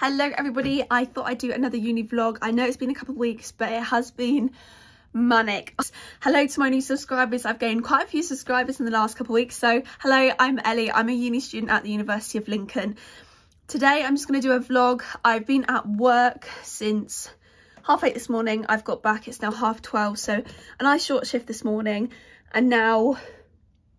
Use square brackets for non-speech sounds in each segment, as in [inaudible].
Hello everybody, I thought I'd do another uni vlog. I know it's been a couple of weeks, but it has been manic. Hello to my new subscribers. I've gained quite a few subscribers in the last couple of weeks. So hello, I'm Ellie. I'm a uni student at the University of Lincoln. Today I'm just going to do a vlog. I've been at work since half eight this morning. I've got back, it's now half 12. So a nice short shift this morning. And now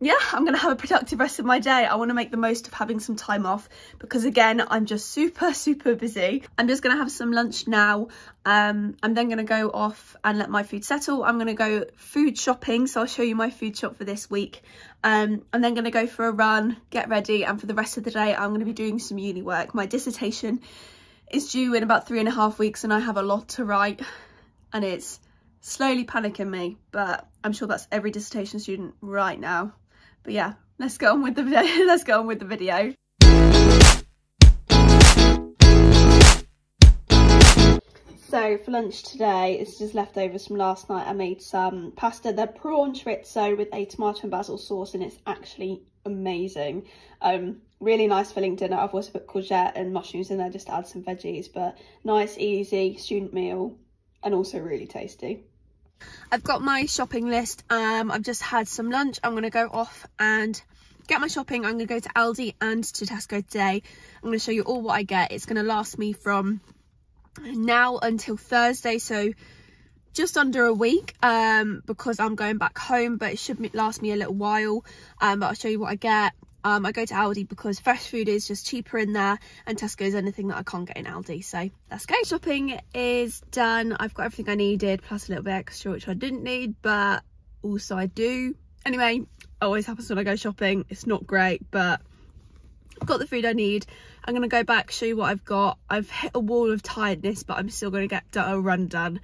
yeah, I'm going to have a productive rest of my day. I want to make the most of having some time off because again, I'm just super, [laughs] super busy. I'm just going to have some lunch now. Um, I'm then going to go off and let my food settle. I'm going to go food shopping. So I'll show you my food shop for this week. Um, I'm then going to go for a run, get ready. And for the rest of the day, I'm going to be doing some uni work. My dissertation is due in about three and a half weeks and I have a lot to write and it's slowly panicking me, but I'm sure that's every dissertation student right now. But yeah, let's go on with the video. [laughs] let's go on with the video. So for lunch today, it's just leftovers from last night. I made some pasta, the prawn chorizo with a tomato and basil sauce and it's actually amazing. Um, really nice filling dinner. I've also put courgette and mushrooms in there just to add some veggies, but nice, easy student meal and also really tasty. I've got my shopping list. Um, I've just had some lunch. I'm going to go off and get my shopping. I'm going to go to Aldi and to Tesco today. I'm going to show you all what I get. It's going to last me from now until Thursday. So just under a week um, because I'm going back home, but it should last me a little while. Um, but I'll show you what I get. Um, I go to Aldi because fresh food is just cheaper in there and Tesco is anything that I can't get in Aldi. So let's go. Shopping is done. I've got everything I needed plus a little bit extra which I didn't need but also I do. Anyway, always happens when I go shopping. It's not great but I've got the food I need. I'm going to go back, show you what I've got. I've hit a wall of tiredness but I'm still going to get a run done.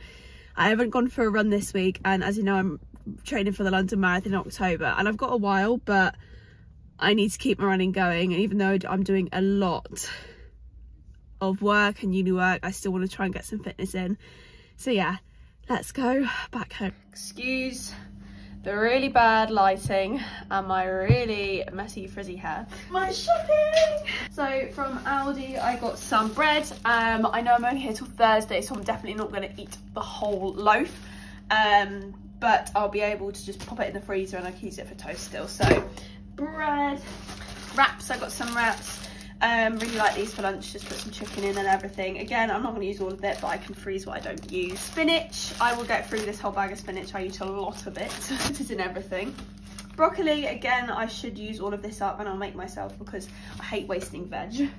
I haven't gone for a run this week and as you know I'm training for the London Marathon in October and I've got a while but I need to keep my running going and even though I'm doing a lot of work and uni work I still want to try and get some fitness in. So yeah let's go back home. Excuse the really bad lighting and my really messy frizzy hair. My shopping! So from aldi i got some bread. Um i know i'm only here till thursday so i'm definitely not going to eat the whole loaf. Um but i'll be able to just pop it in the freezer and i can use it for toast still. So bread, wraps, I got some wraps. Um, really like these for lunch, just put some chicken in and everything. Again, I'm not going to use all of it, but I can freeze what I don't use. Spinach, I will get through this whole bag of spinach. I eat a lot of it, [laughs] it is in everything. Broccoli, again, I should use all of this up and I'll make myself because I hate wasting veg.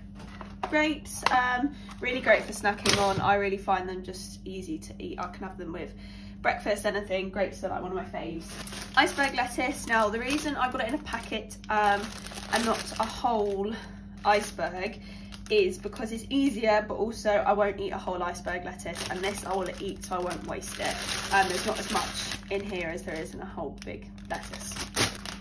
Grapes, um, really great for snacking on. I really find them just easy to eat. I can have them with breakfast, anything. Grapes are like one of my faves. Iceberg lettuce. Now, the reason I got it in a packet um, and not a whole iceberg is because it's easier, but also I won't eat a whole iceberg lettuce, and this I will eat, so I won't waste it. Um, there's not as much in here as there is in a whole big lettuce.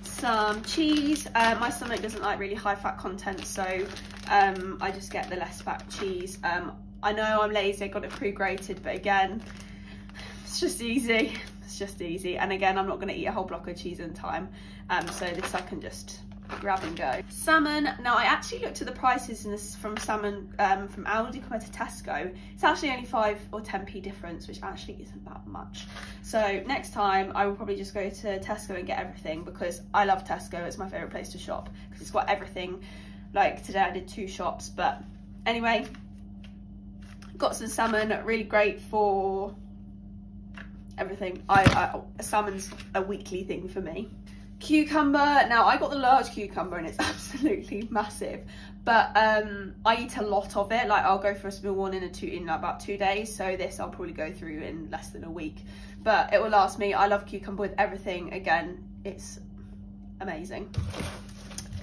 Some cheese. Uh, my stomach doesn't like really high fat content, so um, I just get the less fat cheese. Um, I know I'm lazy, I got it pre-grated, but again, it's just easy. It's just easy. And again i'm not going to eat a whole block of cheese in time. Um, so this i can just grab and go. Salmon. Now i actually looked at the prices in this from salmon um, from aldi compared to tesco. It's actually only 5 or 10p difference which actually isn't that much. So next time i will probably just go to tesco and get everything because i love tesco. It's my favorite place to shop because it's got everything. Like today i did two shops but anyway got some salmon really great for everything. I, I salmon's a weekly thing for me. Cucumber, now I got the large cucumber and it's [laughs] absolutely massive, but um, I eat a lot of it. Like I'll go for a small one in a two in about two days. So this I'll probably go through in less than a week, but it will last me. I love cucumber with everything. Again, it's amazing.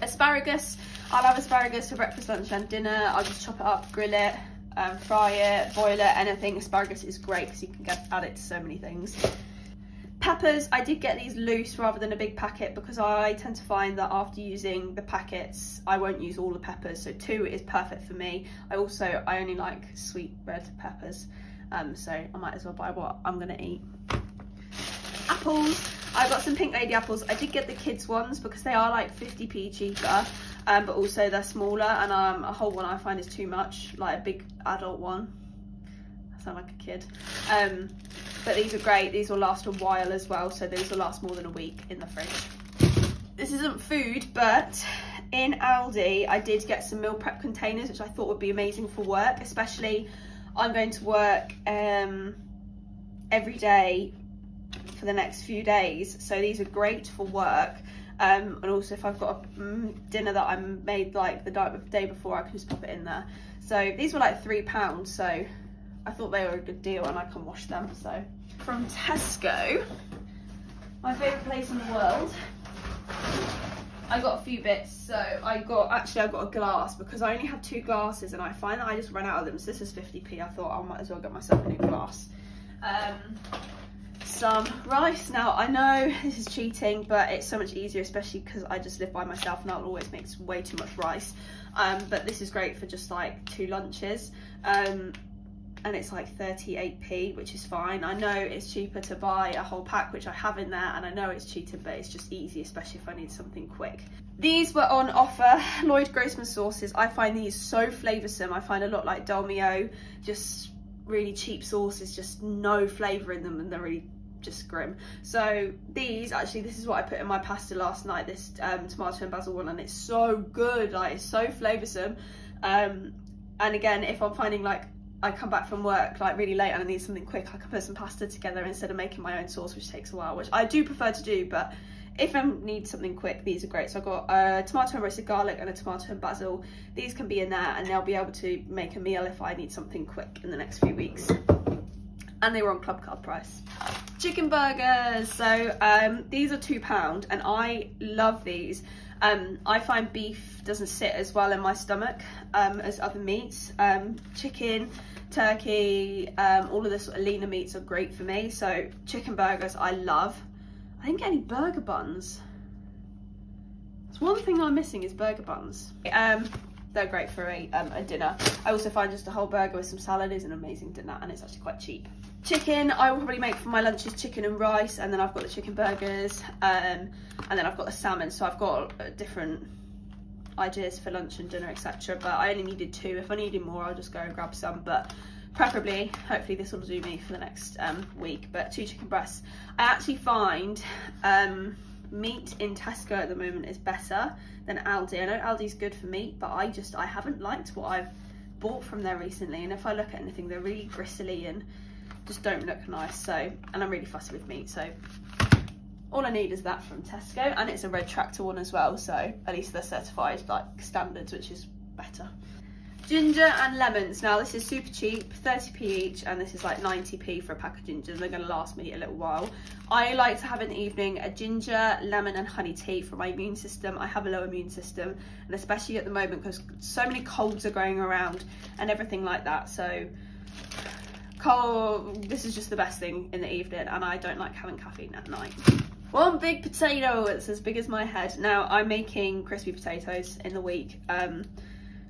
Asparagus, I'll have asparagus for breakfast, lunch and dinner. I'll just chop it up, grill it, um, fry it, boil it, anything. Asparagus is great because you can get add it to so many things. Peppers, I did get these loose rather than a big packet because I tend to find that after using the packets, I won't use all the peppers. So two is perfect for me. I also, I only like sweet red peppers. Um, so I might as well buy what I'm gonna eat. Apples, I got some Pink Lady apples. I did get the kids ones because they are like 50p cheaper. Um, but also they're smaller and um, a whole one I find is too much, like a big adult one. I sound like a kid. Um, but these are great. These will last a while as well. So these will last more than a week in the fridge. This isn't food, but in Aldi, I did get some meal prep containers, which I thought would be amazing for work, especially I'm going to work um, every day for the next few days. So these are great for work. Um, and also if I've got a mm, dinner that I made like the day before, I can just pop it in there. So these were like three pounds. So I thought they were a good deal and I can wash them. So from Tesco, my favorite place in the world. I got a few bits. So I got, actually I got a glass because I only have two glasses and I find that I just run out of them. So this is 50p. I thought I might as well get myself a new glass. Um, some rice. Now, I know this is cheating, but it's so much easier, especially because I just live by myself and I'll always make way too much rice. Um, but this is great for just like two lunches. Um, and it's like 38p, which is fine. I know it's cheaper to buy a whole pack, which I have in there, and I know it's cheating, but it's just easy, especially if I need something quick. These were on offer, [laughs] Lloyd Grossman sauces. I find these so flavoursome. I find a lot like Dolmio, just really cheap sauces, just no flavour in them, and they're really just grim. So these, actually, this is what I put in my pasta last night, this um, tomato and basil one, and it's so good, like it's so flavoursome. Um, and again, if I'm finding like I come back from work like really late and I need something quick, I can put some pasta together instead of making my own sauce, which takes a while, which I do prefer to do, but if I need something quick, these are great. So I've got a tomato and roasted garlic and a tomato and basil. These can be in there and they'll be able to make a meal if I need something quick in the next few weeks. And they were on club card price chicken burgers. So um, these are two pound and I love these. Um, I find beef doesn't sit as well in my stomach um, as other meats. Um, chicken, turkey, um, all of the sort of leaner meats are great for me. So chicken burgers I love. I didn't get any burger buns. It's one thing I'm missing is burger buns. Um, they're great for a, um, a dinner. I also find just a whole burger with some salad is an amazing dinner and it's actually quite cheap. Chicken, I will probably make for my lunches chicken and rice and then I've got the chicken burgers um, and then I've got the salmon. So I've got uh, different ideas for lunch and dinner, etc. But I only needed two. If I needed more, I'll just go and grab some. But preferably, hopefully this will do me for the next um, week. But two chicken breasts. I actually find um, meat in Tesco at the moment is better than Aldi. I know Aldi's good for meat, but I just, I haven't liked what I've bought from there recently. And if I look at anything, they're really gristly and just don't look nice. So, and I'm really fussy with meat. So all I need is that from Tesco and it's a red tractor one as well. So at least they're certified like standards, which is better. Ginger and lemons. Now this is super cheap, 30p each, and this is like 90p for a pack of ginger. They're gonna last me a little while. I like to have in the evening a ginger, lemon and honey tea for my immune system. I have a low immune system, and especially at the moment because so many colds are going around and everything like that. So cold, this is just the best thing in the evening, and I don't like having caffeine at night. One big potato, it's as big as my head. Now I'm making crispy potatoes in the week. Um,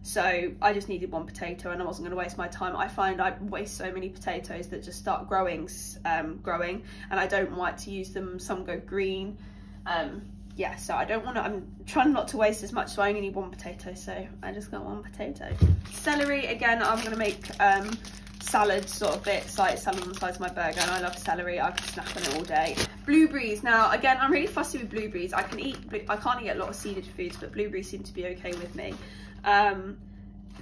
so I just needed one potato and I wasn't going to waste my time. I find I waste so many potatoes that just start growing, um, growing, and I don't like to use them. Some go green. Um, yeah, so I don't want to, I'm trying not to waste as much, so I only need one potato, so I just got one potato. Celery, again, I'm going to make um, salad sort of bits, like salad on the sides of my burger, and I love celery. I can snack on it all day. Blueberries. Now, again, I'm really fussy with blueberries. I can eat, I can't eat a lot of seeded foods, but blueberries seem to be okay with me. Um,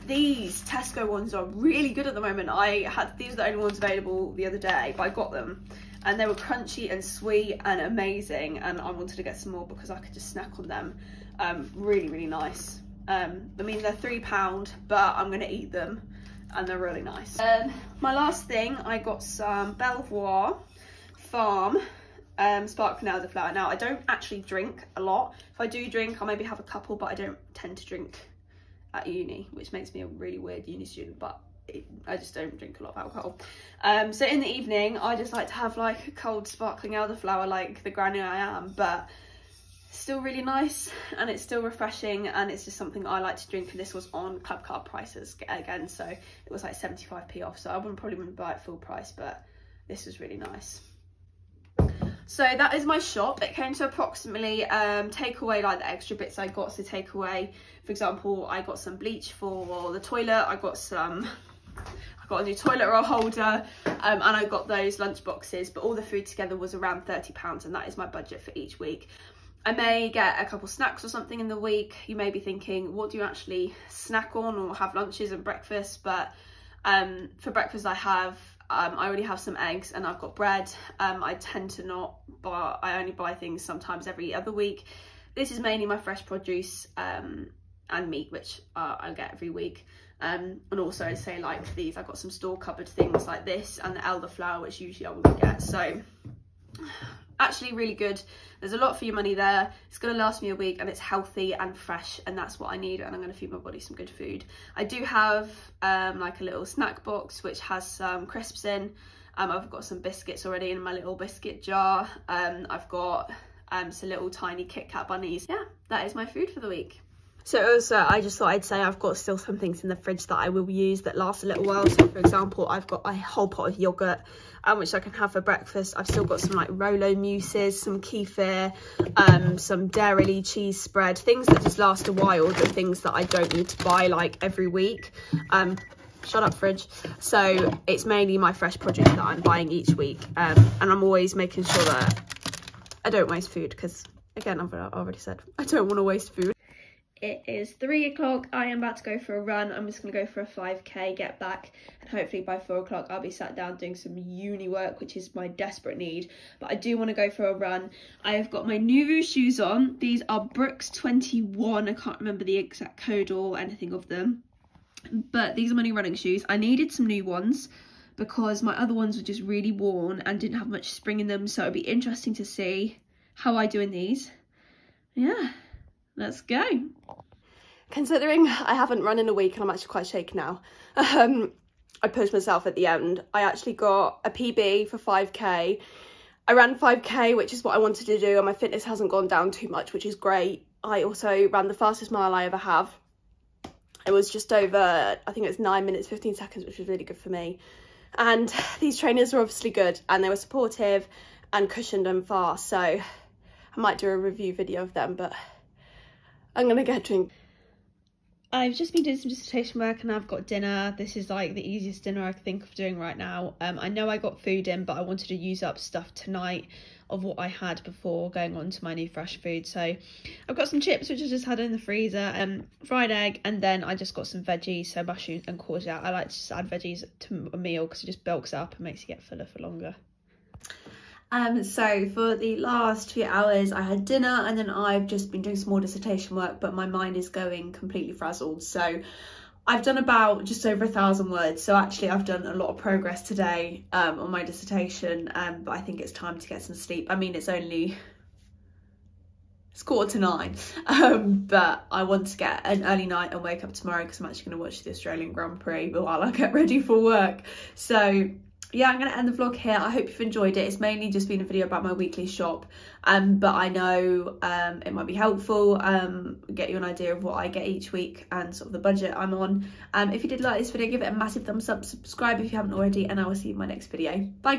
these Tesco ones are really good at the moment. I had these are the only ones available the other day, but I got them and they were crunchy and sweet and amazing and I wanted to get some more because I could just snack on them. Um, really, really nice. Um, I mean, they're three pound, but I'm gonna eat them and they're really nice. Um, my last thing, I got some Belvoir Farm um, sparkling elderflower. Now, I don't actually drink a lot. If I do drink, I'll maybe have a couple, but I don't tend to drink at uni, which makes me a really weird uni student, but it, I just don't drink a lot of alcohol. Um, so in the evening, I just like to have like a cold sparkling elderflower like the granny I am, but still really nice and it's still refreshing and it's just something I like to drink and this was on club card prices again so it was like 75p off so I wouldn't probably wouldn't buy it full price but this was really nice So that is my shop. It came to approximately um, take away like the extra bits I got. So take away, for example, I got some bleach for the toilet. I got some, I got a new toilet roll holder um, and I got those lunch boxes. But all the food together was around £30 and that is my budget for each week. I may get a couple snacks or something in the week. You may be thinking, what do you actually snack on or have lunches and breakfast? But um, for breakfast I have um, I already have some eggs and I've got bread. Um, I tend to not buy, I only buy things sometimes every other week. This is mainly my fresh produce um, and meat, which uh, I get every week. Um, and also I'd say like these, I've got some store cupboard things like this and the elderflower, which usually I wouldn't get. So actually really good. There's a lot for your money there. It's going to last me a week and it's healthy and fresh and that's what I need and I'm going to feed my body some good food. I do have um, like a little snack box which has some crisps in. Um, I've got some biscuits already in my little biscuit jar. Um, I've got um, some little tiny Kit Kat bunnies. Yeah, that is my food for the week. So also, I just thought I'd say I've got still some things in the fridge that I will use that last a little while. So for example, I've got a whole pot of yogurt, um, which I can have for breakfast. I've still got some like Rolo mousses, some kefir, um, some Dairylea cheese spread, things that just last a while, the things that I don't need to buy like every week. Um, shut up fridge so it's mainly my fresh produce that i'm buying each week um, and i'm always making sure that i don't waste food because again i've already said i don't want to waste food it is three o'clock. I am about to go for a run. I'm just going to go for a 5k, get back, and hopefully by four o'clock I'll be sat down doing some uni work, which is my desperate need. But I do want to go for a run. I have got my new shoes on. These are Brooks 21. I can't remember the exact code or anything of them. But these are my new running shoes. I needed some new ones because my other ones were just really worn and didn't have much spring in them. So it'd be interesting to see how I do in these. Yeah. Let's go. Considering I haven't run in a week and I'm actually quite shaken now, um, I pushed myself at the end. I actually got a PB for 5k. I ran 5k, which is what I wanted to do, and my fitness hasn't gone down too much, which is great. I also ran the fastest mile I ever have. It was just over, I think it was 9 minutes 15 seconds, which was really good for me. And [sighs] these trainers were obviously good, and they were supportive and cushioned and fast, so I might do a review video of them, but I'm gonna get a drink. I've just been doing some dissertation work and I've got dinner. This is like the easiest dinner I can think of doing right now. Um, I know I got food in, but I wanted to use up stuff tonight of what I had before going on to my new fresh food. So I've got some chips, which I just had in the freezer, um, fried egg, and then I just got some veggies, so mushrooms and courgette. I like to just add veggies to a meal because it just bulks up and makes you get fuller for longer. Um, so for the last few hours I had dinner and then I've just been doing some more dissertation work but my mind is going completely frazzled. So I've done about just over a thousand words. So actually I've done a lot of progress today um, on my dissertation um, but I think it's time to get some sleep. I mean it's only it's quarter to nine [laughs] um, but I want to get an early night and wake up tomorrow because I'm actually going to watch the Australian Grand Prix while I get ready for work. So yeah, I'm going to end the vlog here. I hope you've enjoyed it. It's mainly just been a video about my weekly shop, um, but I know um, it might be helpful, um, get you an idea of what I get each week and sort of the budget I'm on. Um, if you did like this video, give it a massive thumbs up, subscribe if you haven't already, and I will see you in my next video. Bye guys.